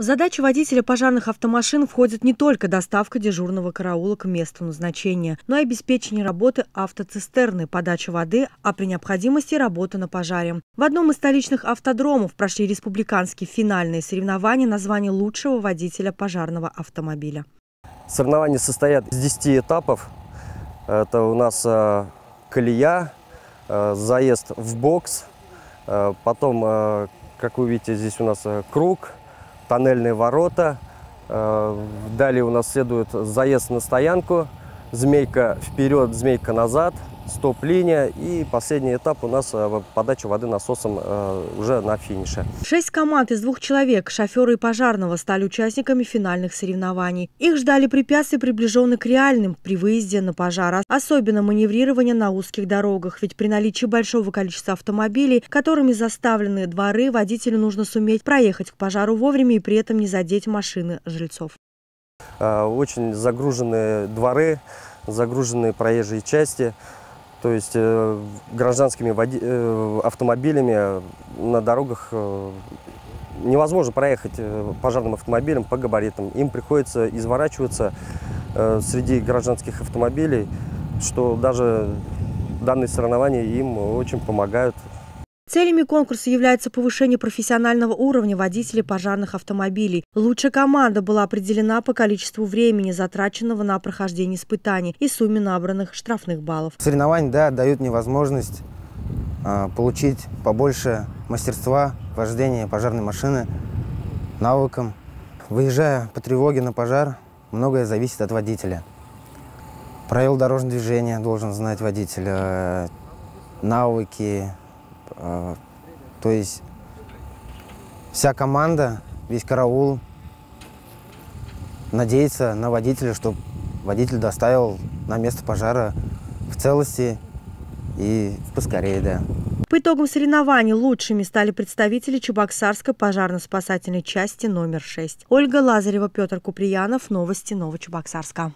В задачу водителя пожарных автомашин входит не только доставка дежурного караула к месту назначения, но и обеспечение работы автоцистерны, подача воды, а при необходимости работа на пожаре. В одном из столичных автодромов прошли республиканские финальные соревнования на звание лучшего водителя пожарного автомобиля. Соревнования состоят из 10 этапов. Это у нас э, колея, э, заезд в бокс, э, потом, как вы видите, здесь у нас круг, тоннельные ворота. Э, Далее у нас следует заезд на стоянку, змейка вперед, змейка назад, стоп-линия. И последний этап у нас э, подача воды насосом э, уже на финише. Шесть команд из двух человек, шоферы и пожарного, стали участниками финальных соревнований. Их ждали препятствия, приближенные к реальным при выезде на пожар. Особенно маневрирование на узких дорогах. Ведь при наличии большого количества автомобилей, которыми заставлены дворы, водителю нужно суметь проехать к пожару вовремя и при этом не задеть машины жильцов. Э, Очень загруженные дворы, загруженные проезжие части. То есть э, гражданскими э, автомобилями на дорогах э, невозможно проехать пожарным автомобилем по габаритам. Им приходится изворачиваться среди гражданских автомобилей, что даже данные соревнования им очень помогают Целями конкурса является повышение профессионального уровня водителей пожарных автомобилей. Лучшая команда была определена по количеству времени, затраченного на прохождение испытаний и сумме набранных штрафных баллов. Соревнования, да, дают мне возможность а, получить побольше мастерства вождения пожарной машины, навыкам. Выезжая по тревоге на пожар, многое зависит от водителя. Правила дорожного движения должен знать водитель, э, навыки. Э, То есть вся команда, весь караул надеется на водителя, чтобы водитель доставил на место пожара в целости и поскорее, да. По итогам соревнований лучшими стали представители Чебоксарской пожарно-спасательной части номер 6. Ольга Лазарева, Петр Куприянов. Новости Новочебоксарска.